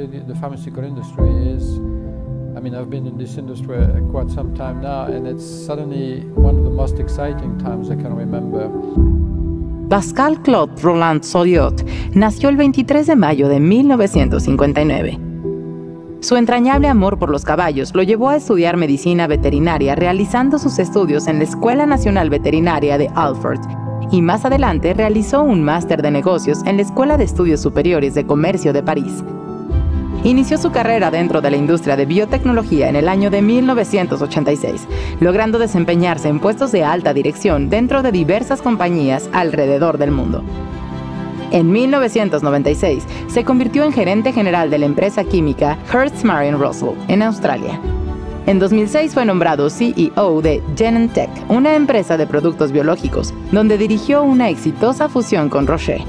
pharmaceutical, the pharmaceutical industry is, I mean, I've been in this industry quite some time now, and it's suddenly one of the most exciting times I can remember. Pascal Claude Roland Soliot nació el 23 de mayo de 1959. Su entrañable amor por los caballos lo llevó a estudiar medicina veterinaria realizando sus estudios en la Escuela Nacional Veterinaria de Alford y más adelante realizó un máster de negocios en la Escuela de Estudios Superiores de Comercio de París. Inició su carrera dentro de la industria de biotecnología en el año de 1986, logrando desempeñarse en puestos de alta dirección dentro de diversas compañías alrededor del mundo. En 1996 se convirtió en gerente general de la empresa química Hearst Marine Russell en Australia. En 2006 fue nombrado CEO de Genentech, una empresa de productos biológicos, donde dirigió una exitosa fusión con Roche.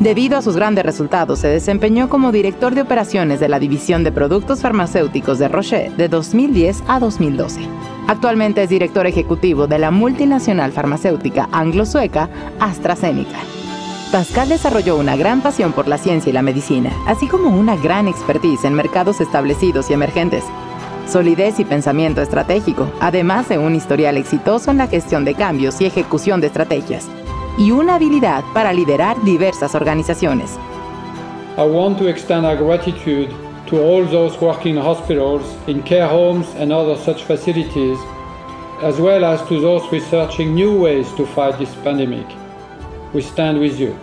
Debido a sus grandes resultados, se desempeñó como director de operaciones de la División de Productos Farmacéuticos de Roche de 2010 a 2012. Actualmente es director ejecutivo de la multinacional farmacéutica anglo-sueca AstraZeneca. Pascal desarrolló una gran pasión por la ciencia y la medicina, así como una gran expertise en mercados establecidos y emergentes, solidez y pensamiento estratégico, además de un historial exitoso en la gestión de cambios y ejecución de estrategias, y una habilidad para liderar diversas organizaciones. I want to extend our gratitude to all those working in hospitals, in care homes and other such facilities, as well as to those researching new ways to fight this pandemic. We stand with you.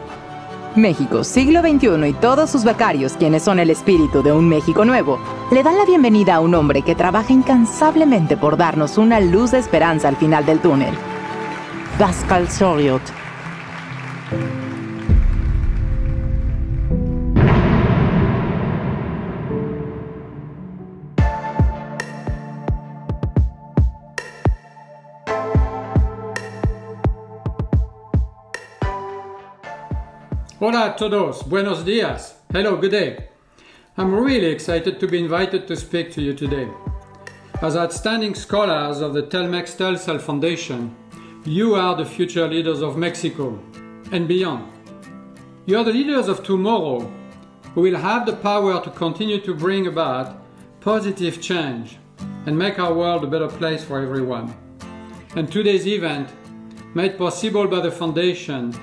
México, siglo XXI y todos sus becarios, quienes son el espíritu de un México nuevo, le dan la bienvenida a un hombre que trabaja incansablemente por darnos una luz de esperanza al final del túnel. Pascal Soriot. Hola a todos, buenos dias. Hello, good day. I'm really excited to be invited to speak to you today. As outstanding scholars of the Telmex Telcel Foundation, you are the future leaders of Mexico and beyond. You are the leaders of tomorrow who will have the power to continue to bring about positive change and make our world a better place for everyone. And today's event, made possible by the Foundation,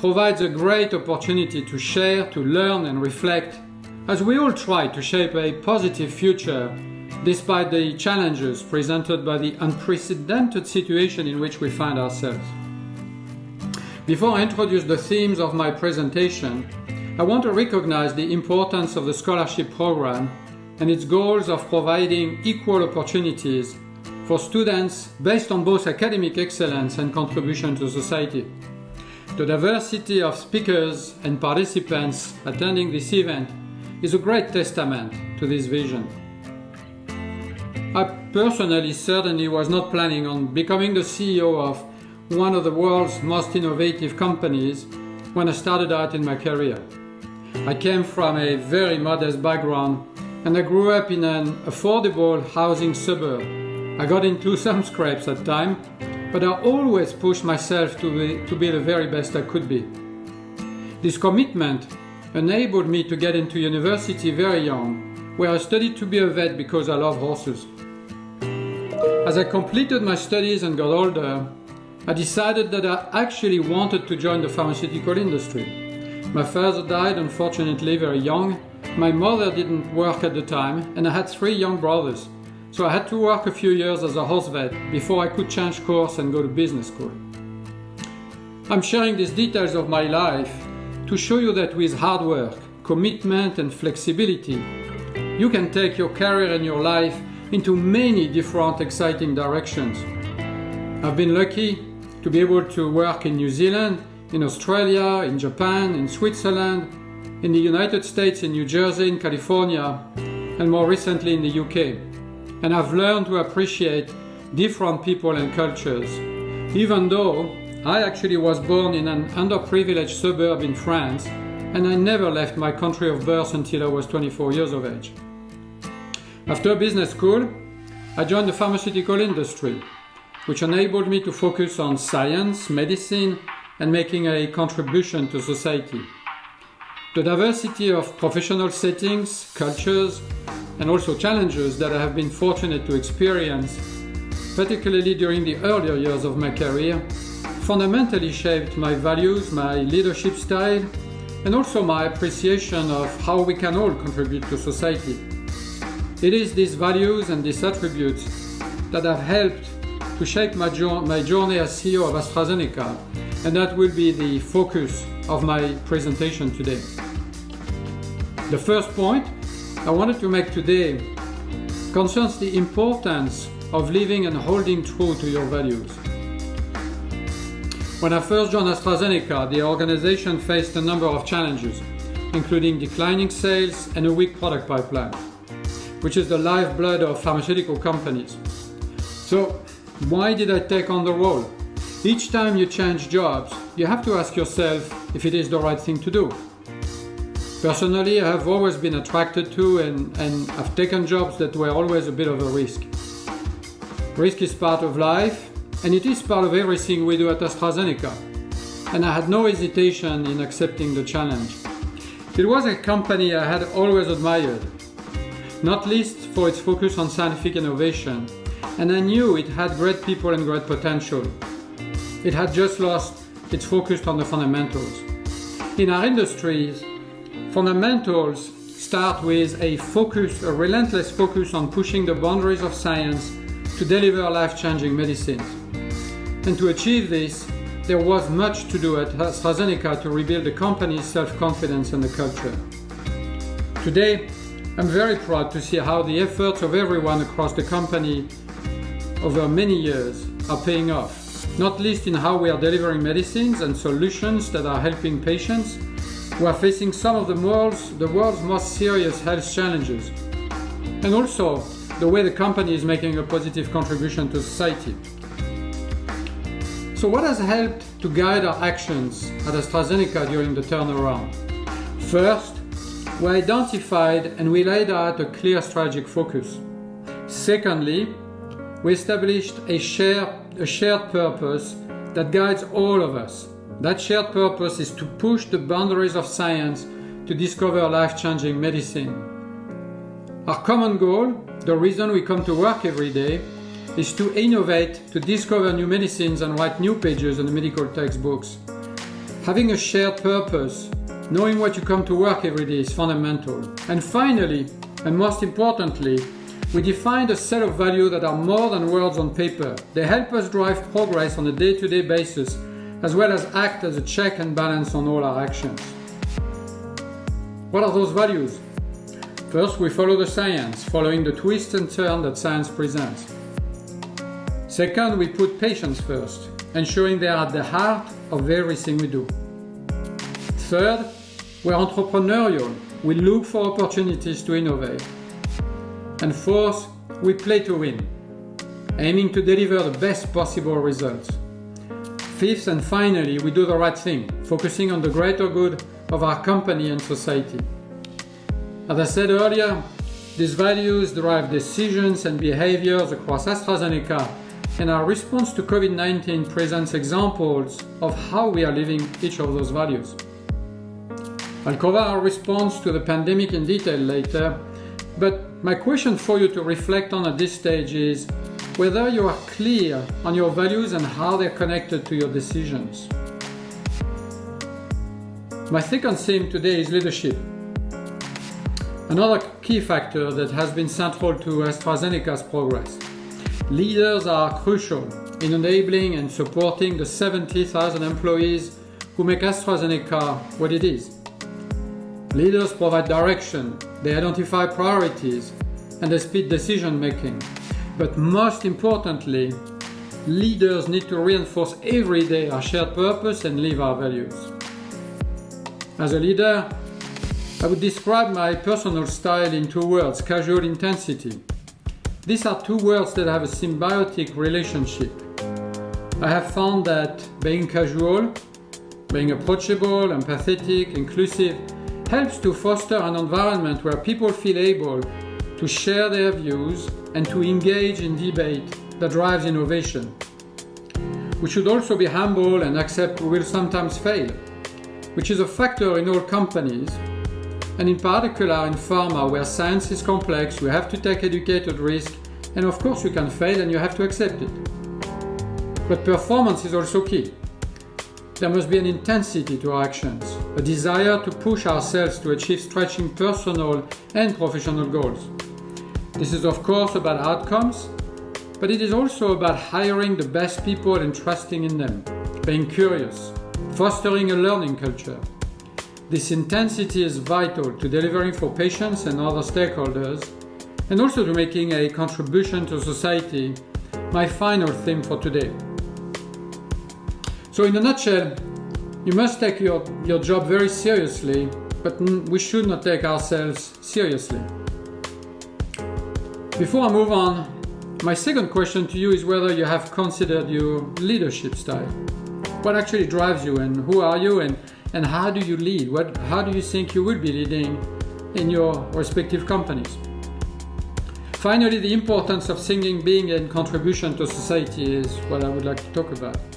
provides a great opportunity to share, to learn and reflect as we all try to shape a positive future despite the challenges presented by the unprecedented situation in which we find ourselves. Before I introduce the themes of my presentation, I want to recognize the importance of the scholarship program and its goals of providing equal opportunities for students based on both academic excellence and contribution to society. The diversity of speakers and participants attending this event is a great testament to this vision. I personally certainly was not planning on becoming the CEO of one of the world's most innovative companies when I started out in my career. I came from a very modest background and I grew up in an affordable housing suburb. I got into some scrapes at times but I always pushed myself to be, to be the very best I could be. This commitment enabled me to get into university very young, where I studied to be a vet because I love horses. As I completed my studies and got older, I decided that I actually wanted to join the pharmaceutical industry. My father died unfortunately very young, my mother didn't work at the time, and I had three young brothers. So I had to work a few years as a horse vet before I could change course and go to business school. I'm sharing these details of my life to show you that with hard work, commitment and flexibility, you can take your career and your life into many different exciting directions. I've been lucky to be able to work in New Zealand, in Australia, in Japan, in Switzerland, in the United States, in New Jersey, in California, and more recently in the UK and I've learned to appreciate different people and cultures. Even though I actually was born in an underprivileged suburb in France and I never left my country of birth until I was 24 years of age. After business school, I joined the pharmaceutical industry, which enabled me to focus on science, medicine, and making a contribution to society. the diversity of professional settings, cultures, and also challenges that I have been fortunate to experience, particularly during the earlier years of my career, fundamentally shaped my values, my leadership style, and also my appreciation of how we can all contribute to society. It is these values and these attributes that have helped to shape my, my journey as CEO of AstraZeneca, and that will be the focus of my presentation today. The first point I wanted to make today concerns the importance of living and holding true to your values. When I first joined AstraZeneca, the organization faced a number of challenges, including declining sales and a weak product pipeline, which is the lifeblood of pharmaceutical companies. So, why did I take on the role? Each time you change jobs, you have to ask yourself if it is the right thing to do. Personally, I have always been attracted to and, and I've taken jobs that were always a bit of a risk. Risk is part of life, and it is part of everything we do at AstraZeneca. And I had no hesitation in accepting the challenge. It was a company I had always admired, not least for its focus on scientific innovation and I knew it had great people and great potential. It had just lost its focus on the fundamentals. In our industries, fundamentals start with a focus, a relentless focus on pushing the boundaries of science to deliver life-changing medicines. And to achieve this, there was much to do at AstraZeneca to rebuild the company's self-confidence and the culture. Today, I'm very proud to see how the efforts of everyone across the company over many years are paying off, not least in how we are delivering medicines and solutions that are helping patients who are facing some of the world's, the world's most serious health challenges, and also the way the company is making a positive contribution to society. So what has helped to guide our actions at AstraZeneca during the turnaround? First, we identified and we laid out a clear strategic focus. Secondly, we established a shared, a shared purpose that guides all of us. That shared purpose is to push the boundaries of science to discover life-changing medicine. Our common goal, the reason we come to work every day, is to innovate, to discover new medicines and write new pages in the medical textbooks. Having a shared purpose, knowing what you come to work every day is fundamental. And finally, and most importantly, we defined a set of values that are more than words on paper. They help us drive progress on a day-to-day -day basis, as well as act as a check and balance on all our actions. What are those values? First, we follow the science, following the twists and turns that science presents. Second, we put patients first, ensuring they are at the heart of everything we do. Third, we're entrepreneurial. We look for opportunities to innovate. And fourth, we play to win, aiming to deliver the best possible results. Fifth and finally, we do the right thing, focusing on the greater good of our company and society. As I said earlier, these values drive decisions and behaviors across AstraZeneca, and our response to COVID-19 presents examples of how we are living each of those values. I'll cover our response to the pandemic in detail later, but my question for you to reflect on at this stage is whether you are clear on your values and how they're connected to your decisions. My second theme today is leadership. Another key factor that has been central to AstraZeneca's progress. Leaders are crucial in enabling and supporting the 70,000 employees who make AstraZeneca what it is. Leaders provide direction, they identify priorities, and they speed decision making. But most importantly, leaders need to reinforce every day our shared purpose and live our values. As a leader, I would describe my personal style in two words, casual intensity. These are two words that have a symbiotic relationship. I have found that being casual, being approachable, empathetic, inclusive, helps to foster an environment where people feel able to share their views and to engage in debate that drives innovation. We should also be humble and accept we will sometimes fail. which is a factor in all companies, and in particular in pharma, where science is complex, you have to take educated risk, and of course you can fail and you have to accept it. But performance is also key. There must be an intensity to our actions, a desire to push ourselves to achieve stretching personal and professional goals. This is, of course, about outcomes, but it is also about hiring the best people and trusting in them, being curious, fostering a learning culture. This intensity is vital to delivering for patients and other stakeholders, and also to making a contribution to society, my final theme for today. So, in a nutshell, you must take your, your job very seriously, but we should not take ourselves seriously. Before I move on, my second question to you is whether you have considered your leadership style. What actually drives you and who are you and, and how do you lead? What, how do you think you will be leading in your respective companies? Finally, the importance of singing, being, and contribution to society is what I would like to talk about.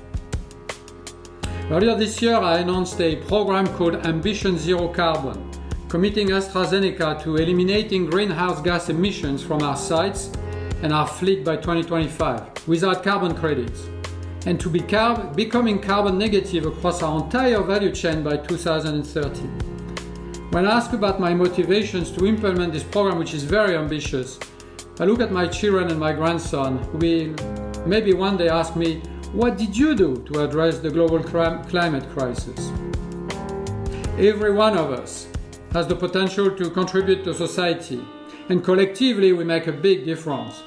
Earlier this year, I announced a program called Ambition Zero Carbon, committing AstraZeneca to eliminating greenhouse gas emissions from our sites and our fleet by 2025 without carbon credits, and to be becoming carbon negative across our entire value chain by 2030. When asked about my motivations to implement this program, which is very ambitious, I look at my children and my grandson, who will maybe one day ask me, What did you do to address the global climate crisis? Every one of us has the potential to contribute to society, and collectively we make a big difference.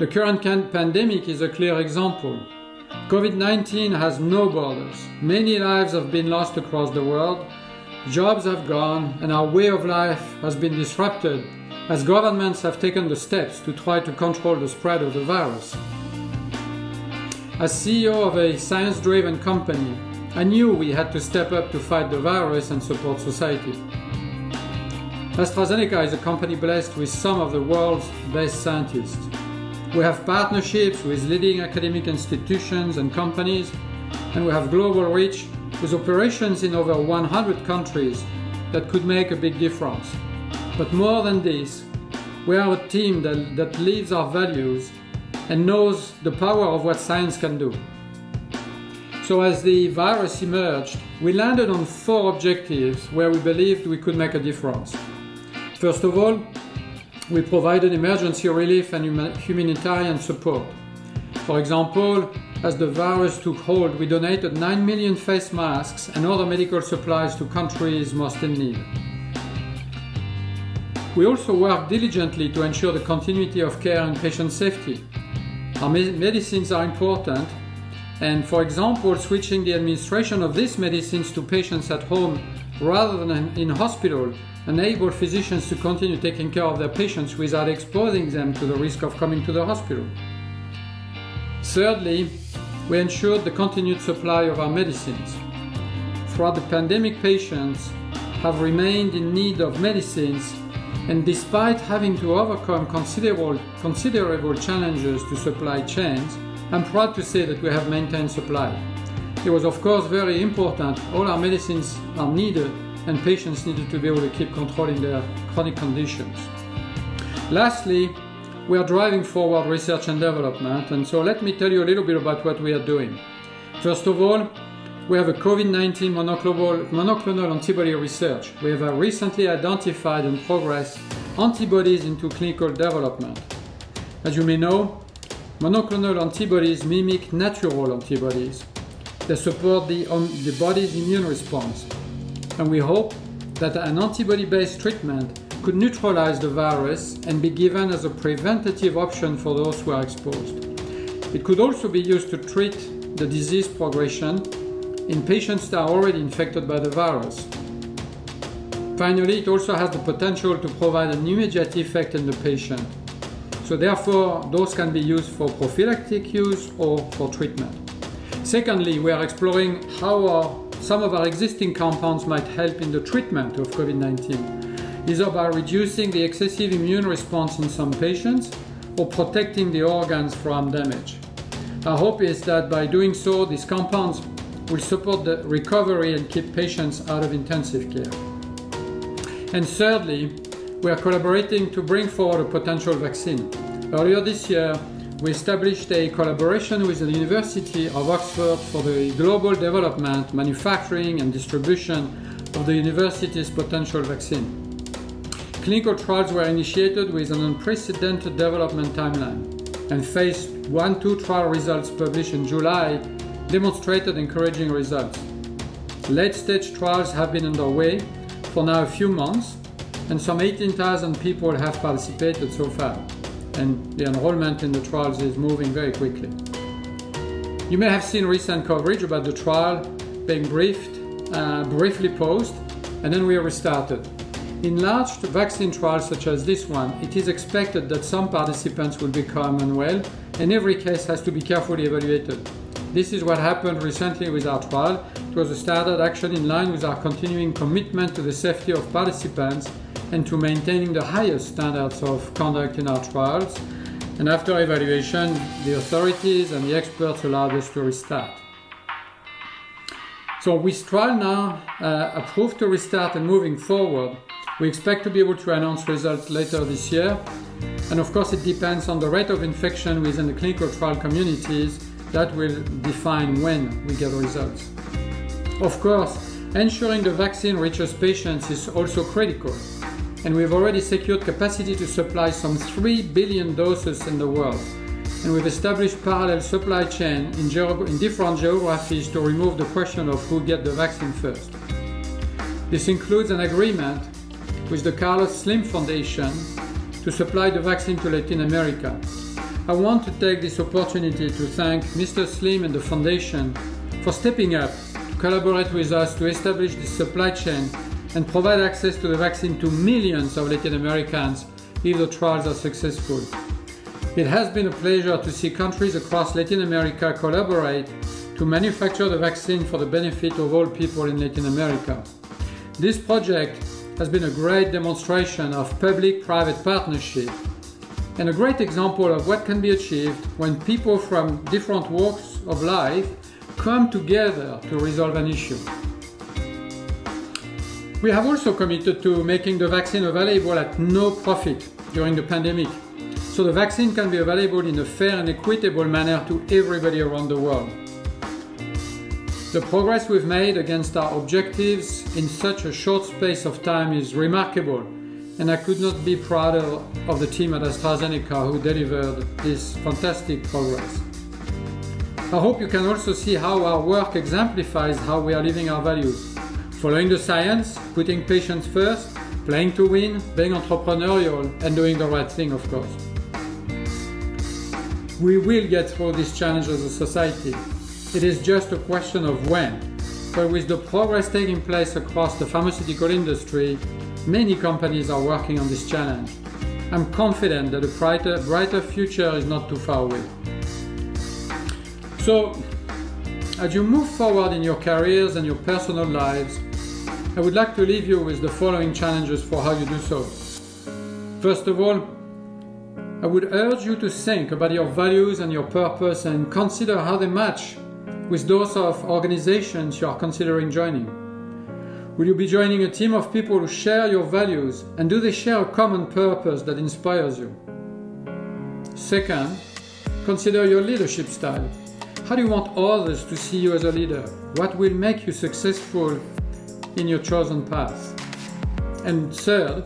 The current pandemic is a clear example. COVID 19 has no borders. Many lives have been lost across the world, jobs have gone, and our way of life has been disrupted as governments have taken the steps to try to control the spread of the virus. As CEO of a science driven company, I knew we had to step up to fight the virus and support society. AstraZeneca is a company blessed with some of the world's best scientists. We have partnerships with leading academic institutions and companies, and we have global reach with operations in over 100 countries that could make a big difference. But more than this, we are a team that, that lives our values and knows the power of what science can do. So, as the virus emerged, we landed on four objectives where we believed we could make a difference. First of all, we provided emergency relief and humanitarian support. For example, as the virus took hold, we donated 9 million face masks and other medical supplies to countries most in need. We also worked diligently to ensure the continuity of care and patient safety. Our medicines are important, and for example, switching the administration of these medicines to patients at home rather than in hospital enable physicians to continue taking care of their patients without exposing them to the risk of coming to the hospital. Thirdly, we ensured the continued supply of our medicines. Throughout the pandemic, patients have remained in need of medicines, and despite having to overcome considerable, considerable challenges to supply chains, I'm proud to say that we have maintained supply. It was, of course, very important. All our medicines are needed and patients needed to be able to keep controlling their chronic conditions. Lastly, we are driving forward research and development, and so let me tell you a little bit about what we are doing. First of all, we have a COVID-19 monoclonal, monoclonal antibody research. We have recently identified and progressed antibodies into clinical development. As you may know, monoclonal antibodies mimic natural antibodies. They support the, um, the body's immune response and we hope that an antibody-based treatment could neutralize the virus and be given as a preventative option for those who are exposed. It could also be used to treat the disease progression in patients that are already infected by the virus. Finally, it also has the potential to provide an immediate effect in the patient. So therefore, those can be used for prophylactic use or for treatment. Secondly, we are exploring how our some of our existing compounds might help in the treatment of COVID-19, either by reducing the excessive immune response in some patients or protecting the organs from damage. Our hope is that by doing so, these compounds will support the recovery and keep patients out of intensive care. And thirdly, we are collaborating to bring forward a potential vaccine. Earlier this year, we established a collaboration with the University of Oxford for the global development, manufacturing, and distribution of the university's potential vaccine. Clinical trials were initiated with an unprecedented development timeline, and phase 1 2 trial results published in July demonstrated encouraging results. Late stage trials have been underway for now a few months, and some 18,000 people have participated so far and the enrollment in the trials is moving very quickly. You may have seen recent coverage about the trial being briefed, uh, briefly paused, and then we restarted. In large vaccine trials such as this one, it is expected that some participants will become unwell, and every case has to be carefully evaluated. This is what happened recently with our trial. It was a standard action in line with our continuing commitment to the safety of participants and to maintaining the highest standards of conduct in our trials. And after evaluation, the authorities and the experts allowed us to restart. So with trial now uh, approved to restart and moving forward, we expect to be able to announce results later this year. And of course, it depends on the rate of infection within the clinical trial communities that will define when we get results. Of course, ensuring the vaccine reaches patients is also critical and we've already secured capacity to supply some 3 billion doses in the world. And we've established parallel supply chain in, in different geographies to remove the question of who get the vaccine first. This includes an agreement with the Carlos Slim Foundation to supply the vaccine to Latin America. I want to take this opportunity to thank Mr. Slim and the Foundation for stepping up to collaborate with us to establish this supply chain and provide access to the vaccine to millions of Latin Americans if the trials are successful. It has been a pleasure to see countries across Latin America collaborate to manufacture the vaccine for the benefit of all people in Latin America. This project has been a great demonstration of public-private partnership and a great example of what can be achieved when people from different walks of life come together to resolve an issue. We have also committed to making the vaccine available at no profit during the pandemic, so the vaccine can be available in a fair and equitable manner to everybody around the world. The progress we've made against our objectives in such a short space of time is remarkable, and I could not be prouder of the team at AstraZeneca who delivered this fantastic progress. I hope you can also see how our work exemplifies how we are living our values. Following the science, putting patients first, playing to win, being entrepreneurial, and doing the right thing, of course. We will get through this challenge as a society. It is just a question of when. But with the progress taking place across the pharmaceutical industry, many companies are working on this challenge. I'm confident that a brighter, brighter future is not too far away. So, as you move forward in your careers and your personal lives, I would like to leave you with the following challenges for how you do so. First of all, I would urge you to think about your values and your purpose and consider how they match with those of organizations you are considering joining. Will you be joining a team of people who share your values and do they share a common purpose that inspires you? Second, consider your leadership style. How do you want others to see you as a leader? What will make you successful in your chosen path. And third,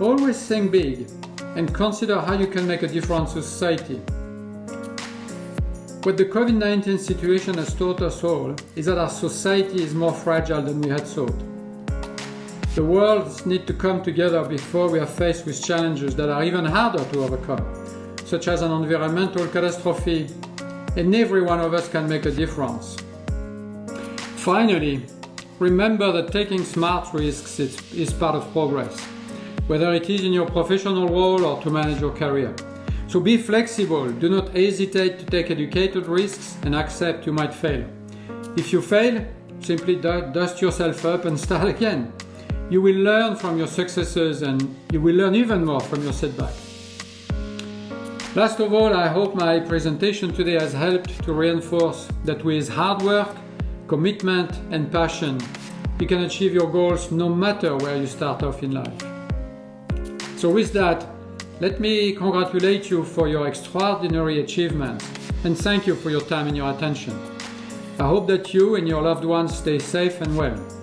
always think big and consider how you can make a difference to society. What the COVID 19 situation has taught us all is that our society is more fragile than we had thought. The worlds need to come together before we are faced with challenges that are even harder to overcome, such as an environmental catastrophe, and every one of us can make a difference. Finally, Remember that taking smart risks is, part of progress, whether it is in your professional role or to manage your career. So be flexible, do not hesitate to take educated risks and accept you might fail. If you fail, simply dust yourself up and start again. You will learn from your successes and you will learn even more from your setbacks. Last of all, I hope my presentation today has helped to reinforce that with hard work, commitment, and passion, you can achieve your goals no matter where you start off in life. So, with that, let me congratulate you for your extraordinary achievements and thank you for your time and your attention. I hope that you and your loved ones stay safe and well.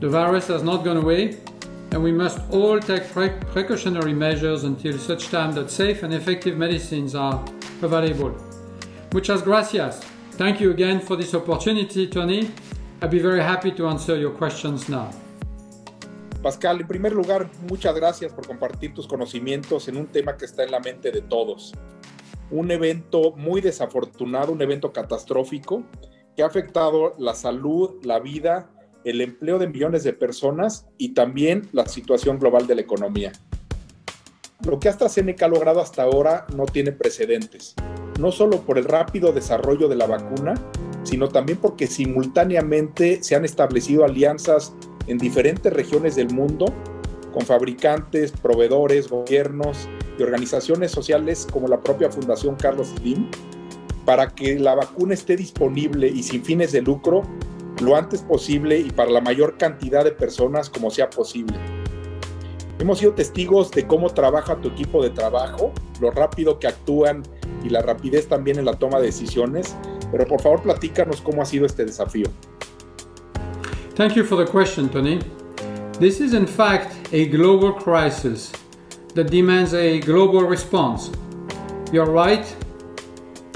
The virus has not gone away, and we must all take pre precautionary measures until such time that safe and effective medicines are available. Muchas gracias. Thank you again for this opportunity, Tony. I'd be very happy to answer your questions now. Pascal, en primer lugar, muchas gracias por compartir tus conocimientos en un tema que está en la mente de todos. Un evento muy desafortunado, un evento catastrófico que ha afectado la salud, la vida, el empleo de millones de personas y también la situación global de la economía. Lo que AstraZeneca ha logrado hasta ahora no tiene precedentes no solo por el rápido desarrollo de la vacuna, sino también porque simultáneamente se han establecido alianzas en diferentes regiones del mundo con fabricantes, proveedores, gobiernos y organizaciones sociales como la propia Fundación Carlos Slim para que la vacuna esté disponible y sin fines de lucro lo antes posible y para la mayor cantidad de personas como sea posible. Hemos sido testigos de cómo trabaja tu equipo de trabajo, lo rápido que actúan y la rapidez también en la toma de decisiones. Pero por favor, platícanos cómo ha sido este desafío. Thank you for the question, Tony. This is in fact a global crisis that demands a global response. You're right.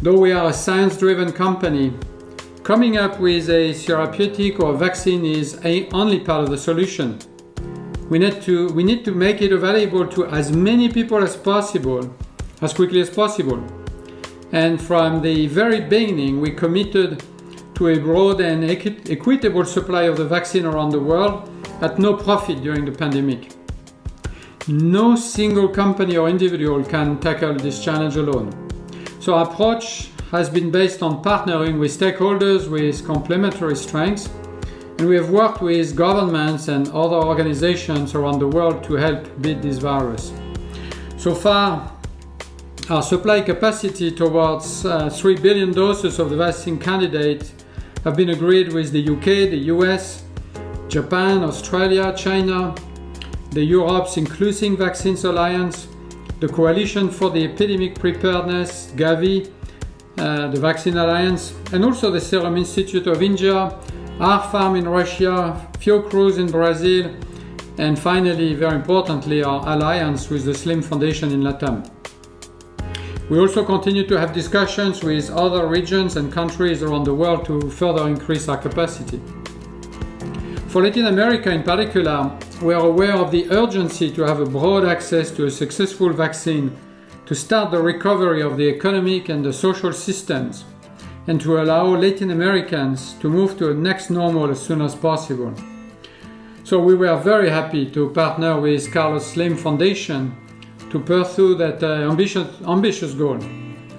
Though we are a science driven company, coming up with a therapeutic or vaccine is only part of the solution. We need, to, we need to make it available to as many people as possible, as quickly as possible. And from the very beginning, we committed to a broad and equitable supply of the vaccine around the world at no profit during the pandemic. No single company or individual can tackle this challenge alone. So our approach has been based on partnering with stakeholders with complementary strengths, and we have worked with governments and other organizations around the world to help beat this virus. So far, our supply capacity towards uh, 3 billion doses of the vaccine candidate have been agreed with the UK, the US, Japan, Australia, China, the Europe's Inclusive Vaccines Alliance, the Coalition for the Epidemic Preparedness, Gavi, uh, the Vaccine Alliance, and also the Serum Institute of India, R-Pharm in Russia, Fiocruz in Brazil, and finally, very importantly, our alliance with the Slim Foundation in Latam. We also continue to have discussions with other regions and countries around the world to further increase our capacity. For Latin America in particular, we are aware of the urgency to have a broad access to a successful vaccine to start the recovery of the economic and the social systems and to allow Latin Americans to move to a next normal as soon as possible. So we were very happy to partner with Carlos Slim Foundation to pursue that uh, ambitious, ambitious goal.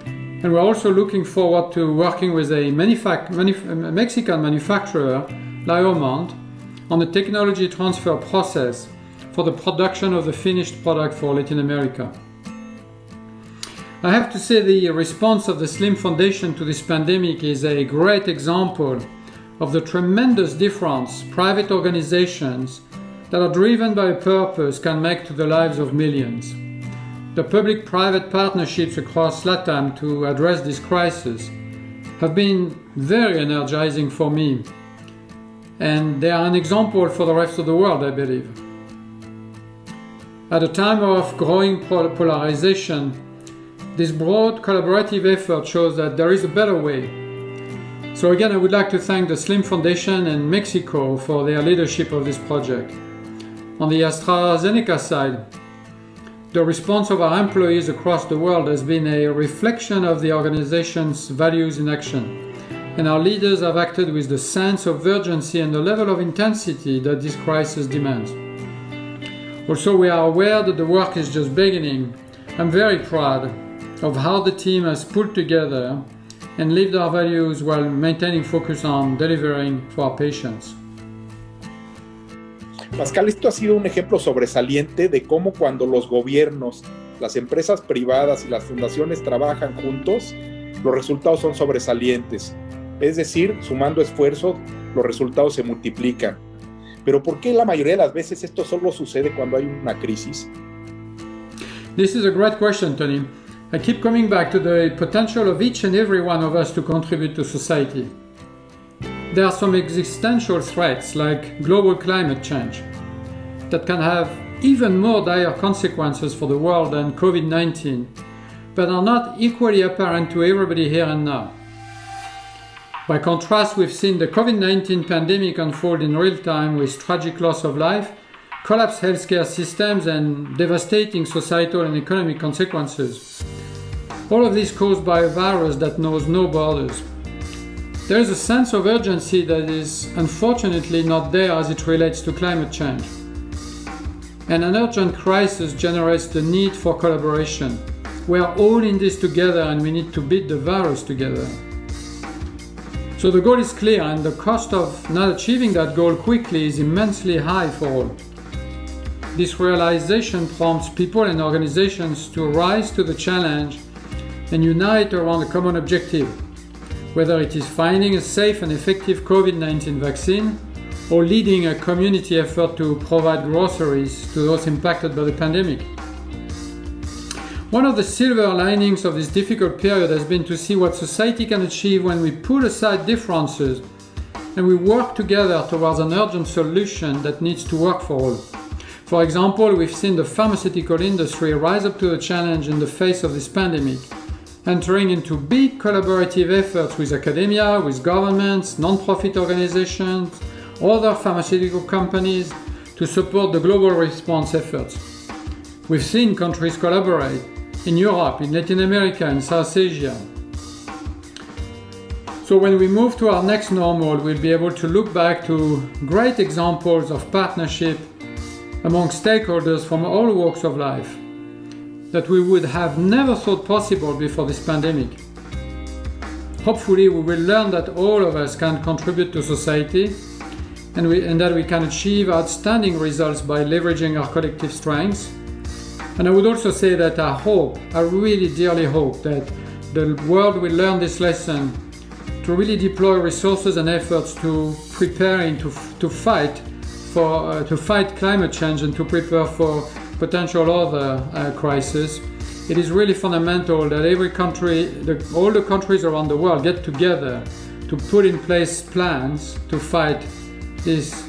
And we're also looking forward to working with a manufac manuf Mexican manufacturer, Liomont, on the technology transfer process for the production of the finished product for Latin America. I have to say the response of the Slim Foundation to this pandemic is a great example of the tremendous difference private organizations that are driven by a purpose can make to the lives of millions. The public-private partnerships across LATAM to address this crisis have been very energizing for me and they are an example for the rest of the world, I believe. At a time of growing polarization, this broad collaborative effort shows that there is a better way. So again, I would like to thank the Slim Foundation and Mexico for their leadership of this project. On the AstraZeneca side, the response of our employees across the world has been a reflection of the organization's values in action. And our leaders have acted with the sense of urgency and the level of intensity that this crisis demands. Also, we are aware that the work is just beginning. I'm very proud of how the team has pulled together and lived our values while maintaining focus on delivering for our patients. Pascal, esto ha sido un ejemplo sobresaliente de cómo cuando los gobiernos, las empresas privadas y las fundaciones trabajan juntos, los resultados son sobresalientes. Es decir, sumando esfuerzos, los resultados se multiplican. Pero ¿por qué la mayoría de las veces esto solo sucede cuando hay una crisis? This is a great question, Tony. I keep coming back to the potential of each and every one of us to contribute to society. There are some existential threats like global climate change that can have even more dire consequences for the world than COVID 19, but are not equally apparent to everybody here and now. By contrast, we've seen the COVID 19 pandemic unfold in real time with tragic loss of life, collapsed healthcare systems, and devastating societal and economic consequences. All of this caused by a virus that knows no borders. There is a sense of urgency that is unfortunately not there as it relates to climate change. And an urgent crisis generates the need for collaboration. We are all in this together and we need to beat the virus together. So the goal is clear, and the cost of not achieving that goal quickly is immensely high for all. This realization prompts people and organizations to rise to the challenge and unite around a common objective, whether it is finding a safe and effective COVID 19 vaccine or leading a community effort to provide groceries to those impacted by the pandemic. One of the silver linings of this difficult period has been to see what society can achieve when we put aside differences and we work together towards an urgent solution that needs to work for all. For example, we've seen the pharmaceutical industry rise up to the challenge in the face of this pandemic, entering into big collaborative efforts with academia, with governments, non-profit organizations, other pharmaceutical companies to support the global response efforts. We've seen countries collaborate in Europe, in Latin America, in South Asia. So when we move to our next normal, we'll be able to look back to great examples of partnership among stakeholders from all walks of life that we would have never thought possible before this pandemic. Hopefully, we will learn that all of us can contribute to society and, we, and that we can achieve outstanding results by leveraging our collective strengths and I would also say that I hope, I really dearly hope that the world will learn this lesson to really deploy resources and efforts to preparing to, to fight for uh, to fight climate change and to prepare for potential other uh, crises. It is really fundamental that every country, the, all the countries around the world, get together to put in place plans to fight this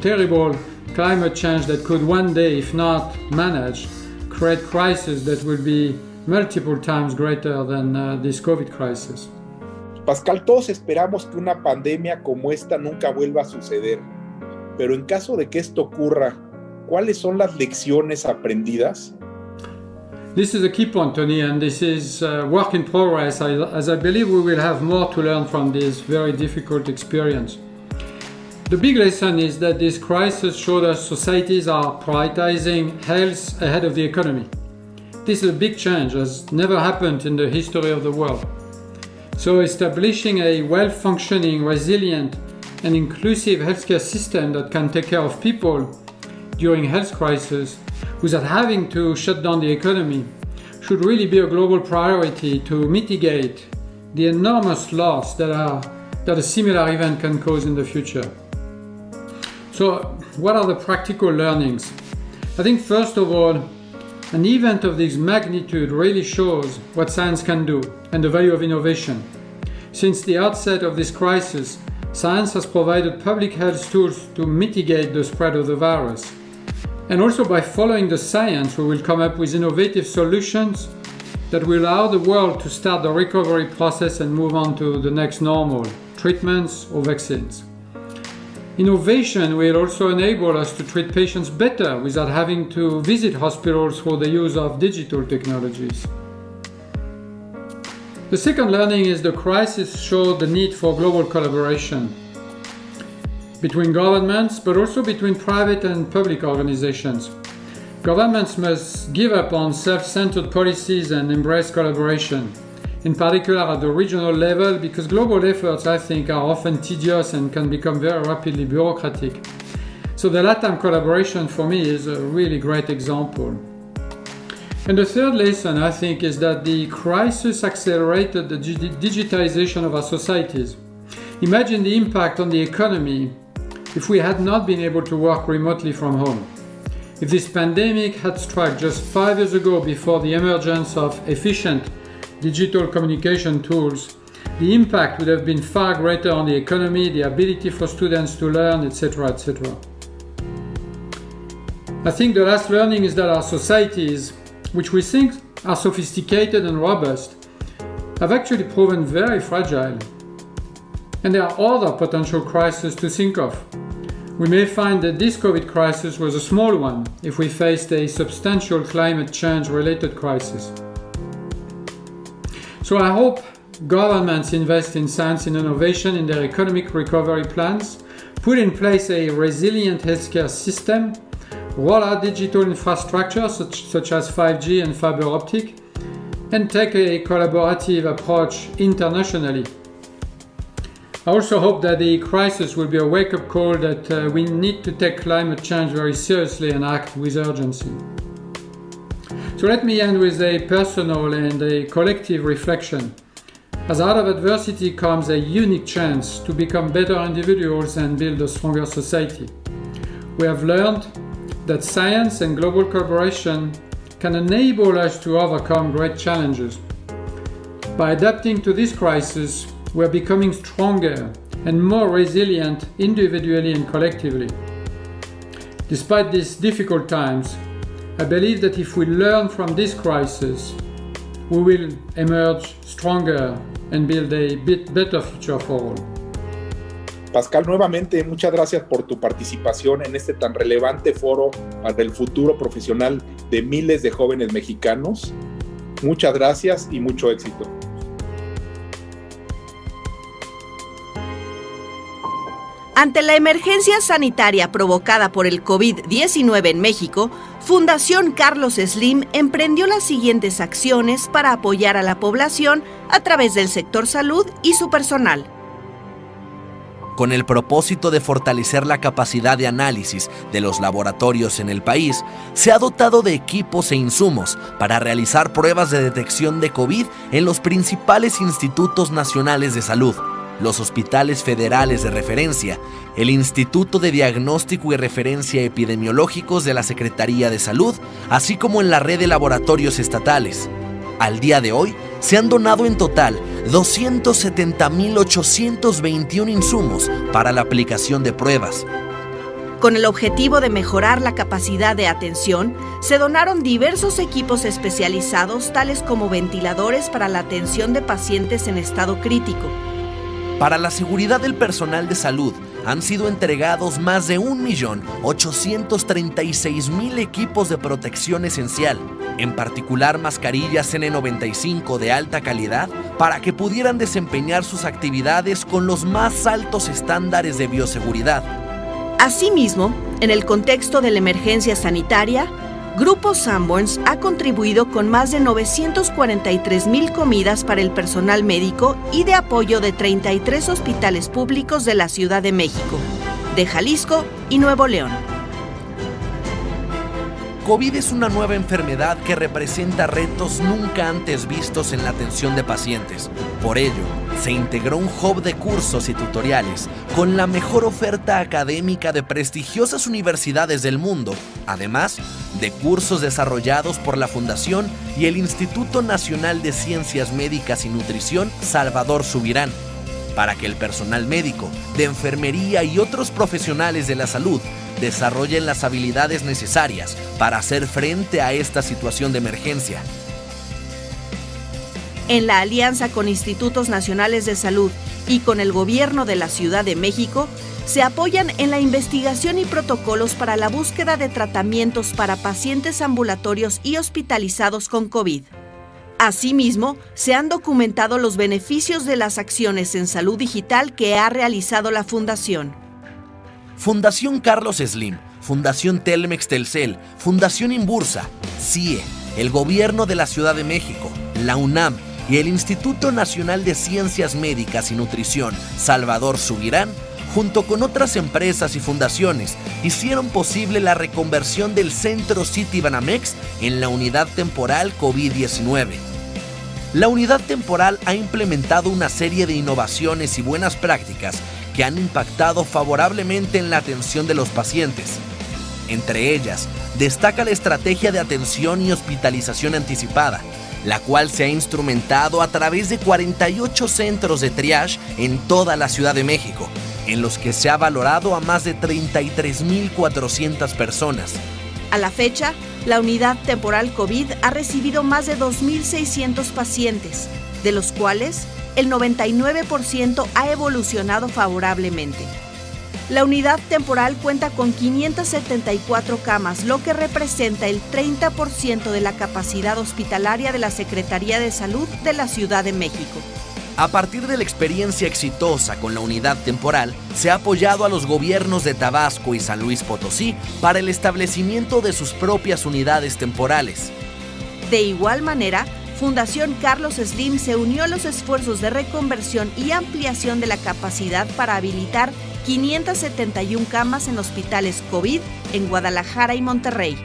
terrible climate change that could one day, if not managed, create crisis that will be multiple times greater than uh, this COVID crisis. Pascal, todos esperamos que una pandemia como esta nunca vuelva a suceder, pero en caso de que esto ocurra, ¿cuáles son las lecciones aprendidas? This is a key point, Tony, and this is uh, work in progress, as I believe we will have more to learn from this very difficult experience. The big lesson is that this crisis showed us societies are prioritizing health ahead of the economy. This is a big change, as never happened in the history of the world. So, establishing a well functioning, resilient, and inclusive healthcare system that can take care of people during health crisis without having to shut down the economy should really be a global priority to mitigate the enormous loss that, are, that a similar event can cause in the future. So, what are the practical learnings? I think, first of all, an event of this magnitude really shows what science can do and the value of innovation. Since the outset of this crisis, science has provided public health tools to mitigate the spread of the virus. And also by following the science, we will come up with innovative solutions that will allow the world to start the recovery process and move on to the next normal treatments or vaccines. Innovation will also enable us to treat patients better without having to visit hospitals for the use of digital technologies. The second learning is the crisis showed the need for global collaboration between governments, but also between private and public organizations. Governments must give up on self centered policies and embrace collaboration in particular at the regional level, because global efforts, I think, are often tedious and can become very rapidly bureaucratic. So the LATAM collaboration for me is a really great example. And the third lesson, I think, is that the crisis accelerated the digitization of our societies. Imagine the impact on the economy if we had not been able to work remotely from home. If this pandemic had struck just five years ago before the emergence of efficient digital communication tools, the impact would have been far greater on the economy, the ability for students to learn, etc., etc. I think the last learning is that our societies, which we think are sophisticated and robust, have actually proven very fragile. And there are other potential crises to think of. We may find that this COVID crisis was a small one if we faced a substantial climate change related crisis. So I hope governments invest in science and innovation in their economic recovery plans, put in place a resilient healthcare system, roll out digital infrastructure such, such as 5G and fiber optic, and take a collaborative approach internationally I also hope that the crisis will be a wake-up call that uh, we need to take climate change very seriously and act with urgency. So let me end with a personal and a collective reflection. As out of adversity comes a unique chance to become better individuals and build a stronger society. We have learned that science and global collaboration can enable us to overcome great challenges. By adapting to this crisis, we're becoming stronger and more resilient individually and collectively. Despite these difficult times, I believe that if we learn from this crisis, we will emerge stronger and build a bit better future for all. Pascal, nuevamente muchas gracias por tu participación en este tan relevante foro para el futuro profesional de miles de jóvenes mexicanos. Muchas gracias y mucho éxito. Ante la emergencia sanitaria provocada por el COVID-19 en México, Fundación Carlos Slim emprendió las siguientes acciones para apoyar a la población a través del sector salud y su personal. Con el propósito de fortalecer la capacidad de análisis de los laboratorios en el país, se ha dotado de equipos e insumos para realizar pruebas de detección de COVID en los principales institutos nacionales de salud los hospitales federales de referencia, el Instituto de Diagnóstico y Referencia Epidemiológicos de la Secretaría de Salud, así como en la red de laboratorios estatales. Al día de hoy, se han donado en total 270.821 insumos para la aplicación de pruebas. Con el objetivo de mejorar la capacidad de atención, se donaron diversos equipos especializados tales como ventiladores para la atención de pacientes en estado crítico, para la seguridad del personal de salud han sido entregados más de 1.836.000 equipos de protección esencial, en particular mascarillas N95 de alta calidad, para que pudieran desempeñar sus actividades con los más altos estándares de bioseguridad. Asimismo, en el contexto de la emergencia sanitaria, Grupo Sanborns ha contribuido con más de 943 mil comidas para el personal médico y de apoyo de 33 hospitales públicos de la Ciudad de México, de Jalisco y Nuevo León. COVID es una nueva enfermedad que representa retos nunca antes vistos en la atención de pacientes. Por ello, se integró un hub de cursos y tutoriales con la mejor oferta académica de prestigiosas universidades del mundo, además de cursos desarrollados por la Fundación y el Instituto Nacional de Ciencias Médicas y Nutrición Salvador Subirán, para que el personal médico, de enfermería y otros profesionales de la salud desarrollen las habilidades necesarias para hacer frente a esta situación de emergencia. En la alianza con institutos nacionales de salud y con el gobierno de la Ciudad de México, se apoyan en la investigación y protocolos para la búsqueda de tratamientos para pacientes ambulatorios y hospitalizados con COVID. Asimismo, se han documentado los beneficios de las acciones en salud digital que ha realizado la Fundación. Fundación Carlos Slim, Fundación Telmex Telcel, Fundación Imbursa, CIE, el Gobierno de la Ciudad de México, la UNAM y el Instituto Nacional de Ciencias Médicas y Nutrición, Salvador Subirán, junto con otras empresas y fundaciones, hicieron posible la reconversión del Centro City Banamex en la unidad temporal COVID-19 la unidad temporal ha implementado una serie de innovaciones y buenas prácticas que han impactado favorablemente en la atención de los pacientes. Entre ellas, destaca la estrategia de atención y hospitalización anticipada, la cual se ha instrumentado a través de 48 centros de triage en toda la Ciudad de México, en los que se ha valorado a más de 33.400 personas. A la fecha, la unidad temporal COVID ha recibido más de 2.600 pacientes, de los cuales el 99% ha evolucionado favorablemente. La unidad temporal cuenta con 574 camas, lo que representa el 30% de la capacidad hospitalaria de la Secretaría de Salud de la Ciudad de México. A partir de la experiencia exitosa con la unidad temporal, se ha apoyado a los gobiernos de Tabasco y San Luis Potosí para el establecimiento de sus propias unidades temporales. De igual manera, Fundación Carlos Slim se unió a los esfuerzos de reconversión y ampliación de la capacidad para habilitar 571 camas en hospitales COVID en Guadalajara y Monterrey.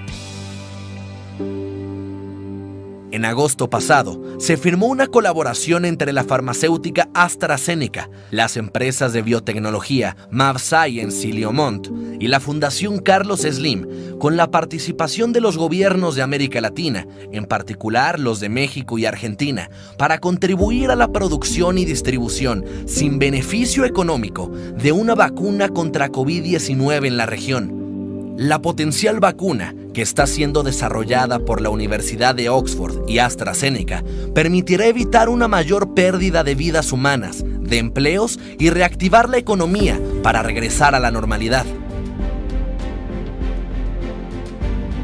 En agosto pasado, se firmó una colaboración entre la farmacéutica AstraZeneca, las empresas de biotecnología MabScience y Liomont y la Fundación Carlos Slim, con la participación de los gobiernos de América Latina, en particular los de México y Argentina, para contribuir a la producción y distribución, sin beneficio económico, de una vacuna contra COVID-19 en la región. La potencial vacuna, que está siendo desarrollada por la Universidad de Oxford y AstraZeneca, permitirá evitar una mayor pérdida de vidas humanas, de empleos y reactivar la economía para regresar a la normalidad.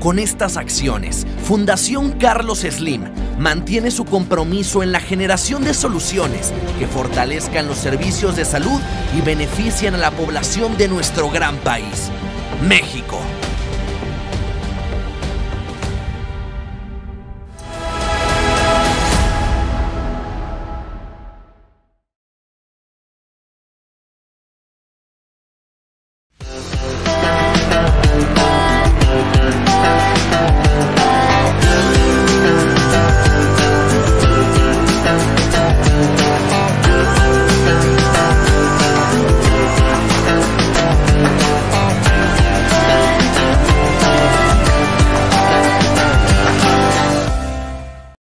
Con estas acciones, Fundación Carlos Slim mantiene su compromiso en la generación de soluciones que fortalezcan los servicios de salud y benefician a la población de nuestro gran país. México.